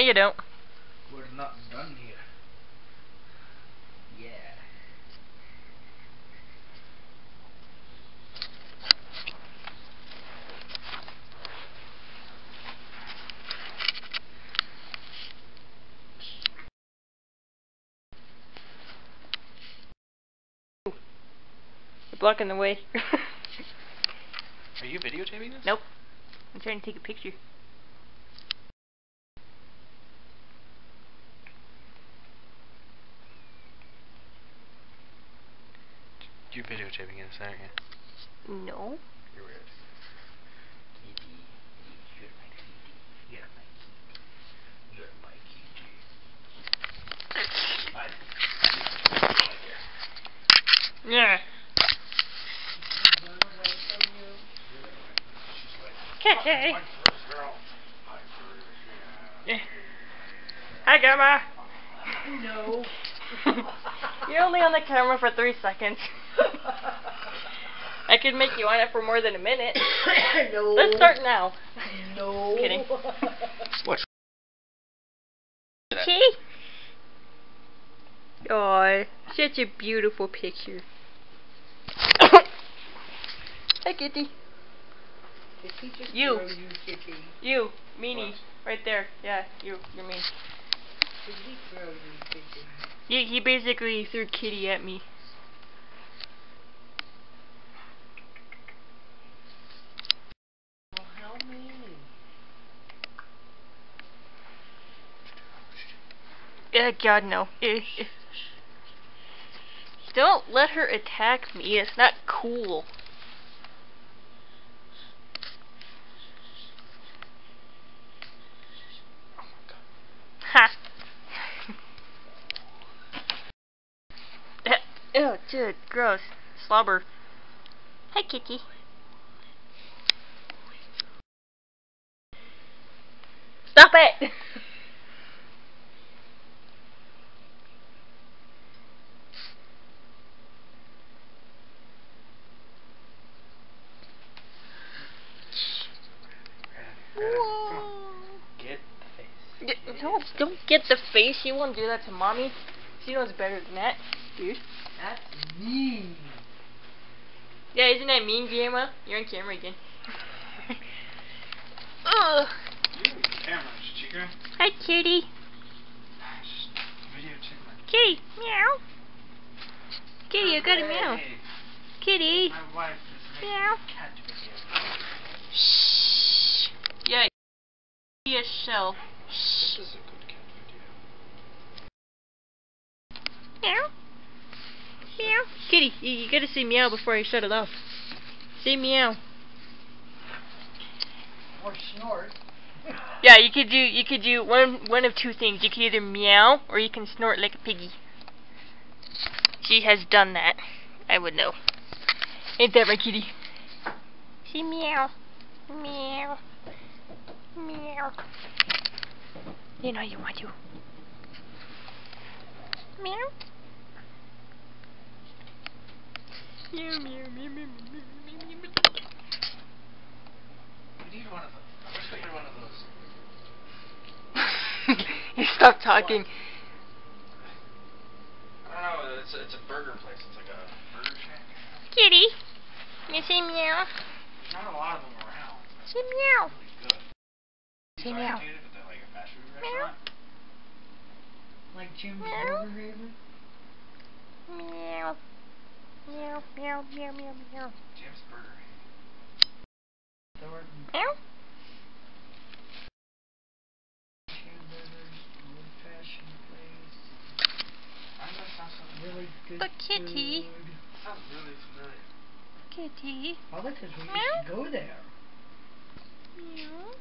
you don't. We're not done here. Yeah. You're blocking the way. Are you videotaping this? nope. I'm trying to take a picture. You're videotaping this, aren't you? No. You're weird. Yeah. Kitty. Hi, Grandma. No. You're only on the camera for three seconds. I could make you on it for more than a minute. no. Let's start now. No. Kidding. What? See? Oh, such a beautiful picture. hey, Kitty. Did he just You. throw you, Kitty? You, meanie, What? right there. Yeah, you, you're mean. Did he throw you, Kitty? He, he basically threw Kitty at me. Yeah, God no. Don't let her attack me. It's not cool. Ha. Ew, oh, dude, gross. Slobber. Hi, Kitty. Stop it! Whoa. Get the face. D- Don't, don't get the face. She won't do that to mommy. She knows better than that, dude. That's mean. Yeah, isn't that mean, Grandma? You're on camera again. Ugh. You have a camera, Chica. Hi, kitty. Just videotape my Kitty, meow. Kitty, you got a meow. Kitty. My wife Meow. a cat video. Shh. Yeah. Be a shell. This is a good cat video. Meow. Meow. Kitty, you, you gotta say meow before you shut it off. Say meow. Or snort. Yeah, you could do you could do one one of two things. You could either meow or you can snort like a piggy. She has done that. I would know. Ain't that right, kitty? She meow. Meow. Meow. You know you want to. Meow. Meow, meow, meow, meow, meow, meow, meow, meow. We need one of them. I wish we had one of those. you stop talking. I don't know. It's a, it's a burger place. It's like a burger shack. Kitty. You say meow. There's not a lot of them around. That's Say meow. really good. Say meow. Meow. Like Jim's Burger Haven? Meow. Meow, meow, meow, meow, meow. Jim's Burger. Thornton Meow. Old fashioned place. Why does that sound Really good But Kitty. food. sounds really familiar. Kitty. Probably 'cause we used to go there. Meow.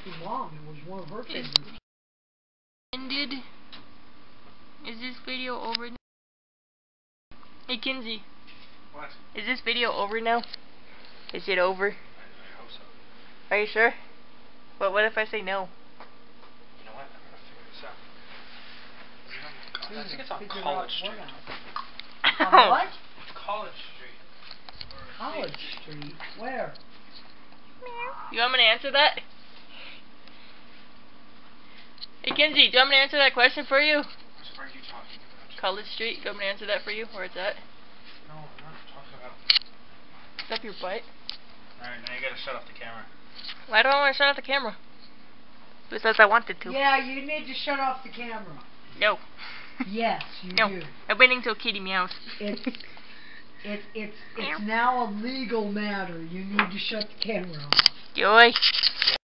Ask your mom. It was one of her favorites. Ended. Is this video over now? Hey, Kinsey. What? Is this video over now? Is it over? I, I hope so. Are you sure? But what if I say no? You know what? I'm gonna figure this out. I think it's on College Street. what. On what? College Street. College Street. Where? You want me to answer that? Hey, Kinsey, do you want me to answer that question for you? What are you talking about? College Street, do you want me to answer that for you? Where it's at? No, I'm not talking about. It's up your butt. Alright, now you gotta shut off the camera. Why do I want to shut off the camera? Who says I wanted to? Yeah, you need to shut off the camera. No. Yes, you No. do. I'm waiting until Kitty meows. It's it's it's it's now a legal matter. You need to shut the camera off. Joy.